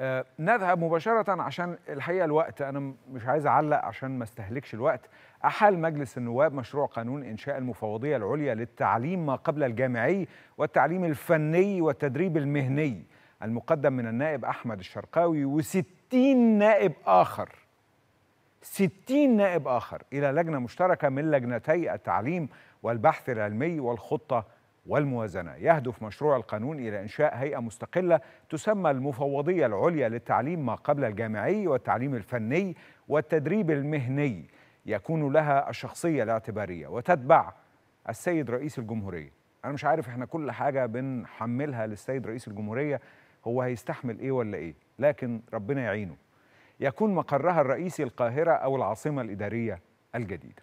آه، نذهب مباشرة عشان الحقيقة الوقت أنا مش عايز أعلق عشان ما استهلكش الوقت. أحال مجلس النواب مشروع قانون إنشاء المفوضية العليا للتعليم ما قبل الجامعي والتعليم الفني والتدريب المهني. المقدم من النائب أحمد الشرقاوي وستين نائب آخر. ستين نائب آخر إلى لجنة مشتركة من لجنتي التعليم والبحث العلمي والخطة والموازنة. يهدف مشروع القانون إلى إنشاء هيئة مستقلة تسمى المفوضية العليا للتعليم ما قبل الجامعي والتعليم الفني والتدريب المهني. يكون لها الشخصية الاعتبارية وتتبع السيد رئيس الجمهورية. أنا مش عارف إحنا كل حاجة بنحملها للسيد رئيس الجمهورية هو هيستحمل إيه ولا إيه؟ لكن ربنا يعينه. يكون مقرها الرئيسي القاهرة أو العاصمة الإدارية الجديدة.